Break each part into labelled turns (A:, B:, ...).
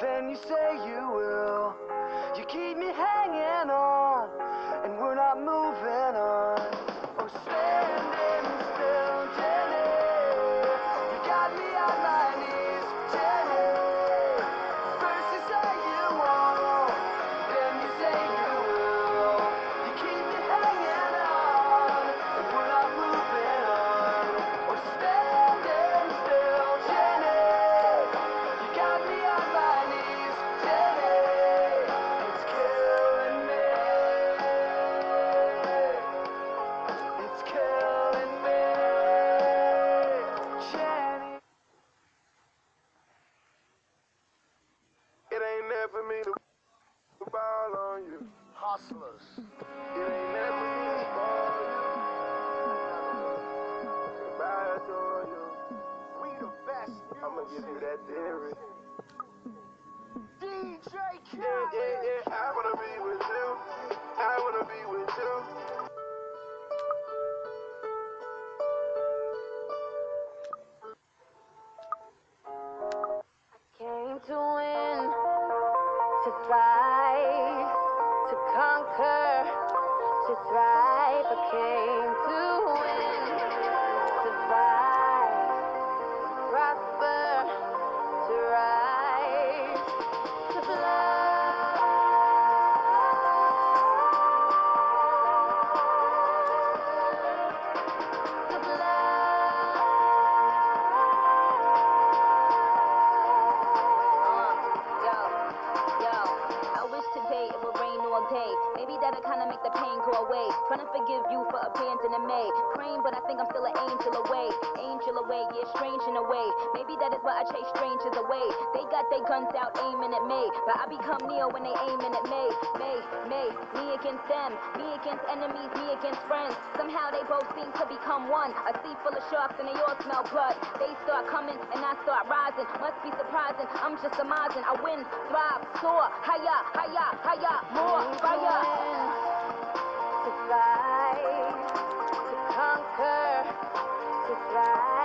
A: then you say you will. You keep me hanging on, and we're not moving on.
B: It ain't for me to ball on you.
A: Hustlers.
B: It ain't there for me to spoil you. If I adore you,
A: We the best
B: I'ma give you that theory.
A: DJ
B: Yeah, yeah, yeah. I wanna be with you. I wanna be with you.
C: To fight, to conquer, to thrive. Came
D: Trying to forgive you for abandoning me. Praying, but I think I'm still an angel away. Angel away, yeah, strange in a way. Maybe that is why I chase strangers away. They got their guns out aiming at me. But I become Neo when they aiming at me. Me, me, me against them. Me against enemies, me against friends. Somehow they both seem to become one. A sea full of sharks and they all smell blood. They start coming and I start rising. Must be surprising. I'm just surmising. I win, thrive, soar, higher, higher, higher, more fire.
C: To fight, to conquer, to thrive.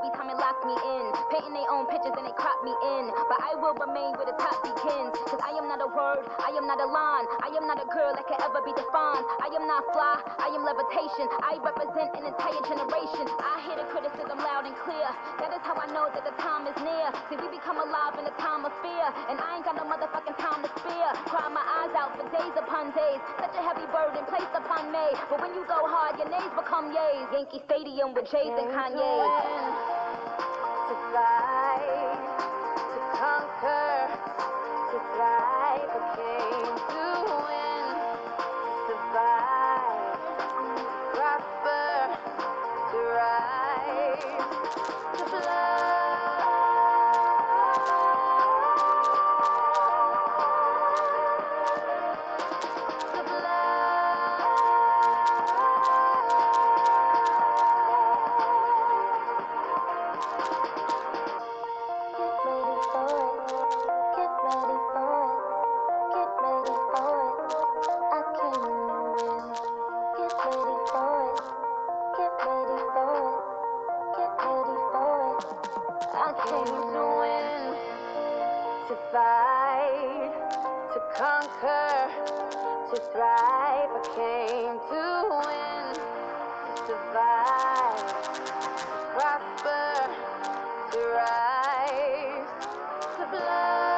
D: Every time it locks me in. Painting their own pictures and they crop me in. But I will remain where the top begins. Cause I am not a word, I am not a line. I am not a girl that can ever be defined. I am not fly, I am levitation. I represent an entire generation. I hear the criticism loud and clear. That is how I know that the time is near. See, we become alive in a time of fear. And I ain't got no motherfucking time to spare. Cry my eyes out for days upon days. Such a heavy burden placed upon me. But when you go hard, your nays become yays. Yankee Stadium with Jays and Kanye.
C: To fight, to conquer, to thrive. I came to fight, to conquer, to thrive. I came to win, to survive, to prosper, to rise, to blow.